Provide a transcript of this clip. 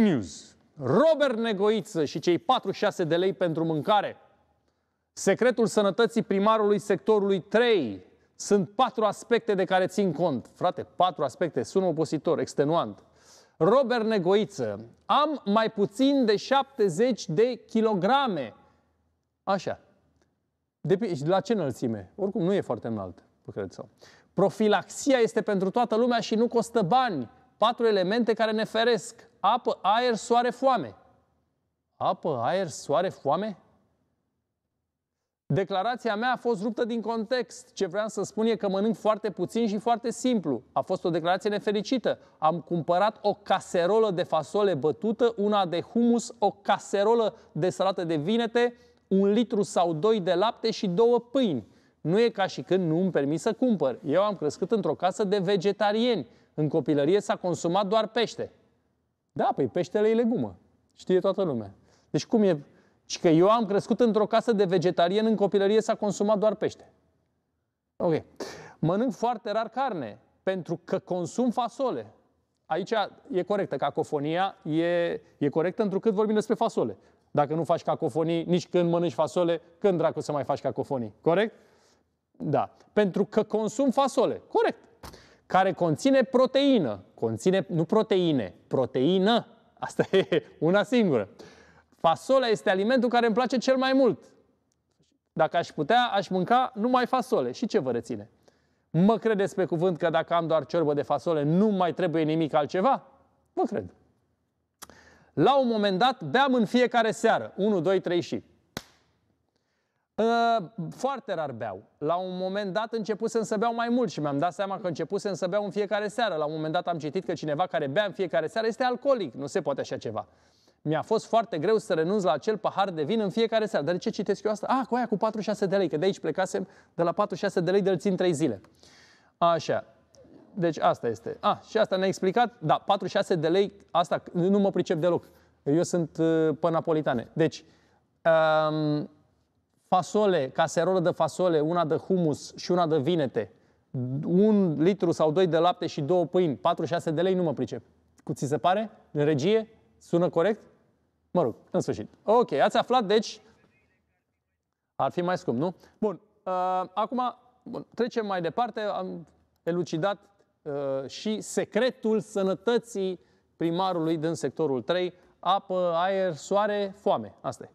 News. Robert Negoiță și cei 46 de lei pentru mâncare. Secretul sănătății primarului sectorului 3. Sunt patru aspecte de care țin cont. Frate, patru aspecte. Sună opositor, extenuant. Robert Negoiță. Am mai puțin de 70 de kilograme. Așa. De, la ce înălțime? Oricum nu e foarte înalt, cred sau. Profilaxia este pentru toată lumea și nu costă bani. Patru elemente care ne feresc. Apă, aer, soare, foame. Apă, aer, soare, foame? Declarația mea a fost ruptă din context. Ce vreau să spun e că mănânc foarte puțin și foarte simplu. A fost o declarație nefericită. Am cumpărat o caserolă de fasole bătută, una de humus, o caserolă de salată de vinete, un litru sau doi de lapte și două pâini. Nu e ca și când nu îmi permis să cumpăr. Eu am crescut într-o casă de vegetarieni. În copilărie s-a consumat doar pește. Da, păi peștele e legumă. Știe toată lumea. Deci cum e? Și că eu am crescut într-o casă de vegetarieni, în copilărie s-a consumat doar pește. Ok. Mănânc foarte rar carne, pentru că consum fasole. Aici e corectă, cacofonia e, e corectă întrucât vorbim despre fasole. Dacă nu faci cacofonii, nici când mănânci fasole, când dracu să mai faci cacofonii? Corect? Da. Pentru că consum fasole. Corect. Care conține proteină. Conține, nu proteine, proteină. Asta e una singură. Fasolea este alimentul care îmi place cel mai mult. Dacă aș putea, aș mânca numai fasole. Și ce vă reține? Mă credeți pe cuvânt că dacă am doar ciorbă de fasole, nu mai trebuie nimic altceva? Vă cred. La un moment dat, beam în fiecare seară. 1, 2, 3 și. Uh, foarte rar beau. La un moment dat începusem să beau mai mult și mi-am dat seama că începusem să beau în fiecare seară. La un moment dat am citit că cineva care bea în fiecare seară este alcoolic. Nu se poate așa ceva. Mi-a fost foarte greu să renunț la acel pahar de vin în fiecare seară. Dar de ce citesc eu asta? Ah, cu aia cu 46 de lei, că de aici plecasem de la 46 de lei de-l țin 3 zile. Așa. Deci asta este. Ah, și asta ne-a explicat. Da, 46 de lei, asta nu mă pricep deloc. Eu sunt uh, pe napolitane. Deci, um, fasole, caserolă de fasole, una de humus și una de vinete, un litru sau doi de lapte și două pâini, 46 de lei, nu mă pricep. Cu ți se pare? În regie? Sună corect? Mă rog, în sfârșit. Ok, ați aflat, deci, ar fi mai scump, nu? Bun, uh, acum bun, trecem mai departe. Am elucidat uh, și secretul sănătății primarului din sectorul 3, apă, aer, soare, foame. Asta e.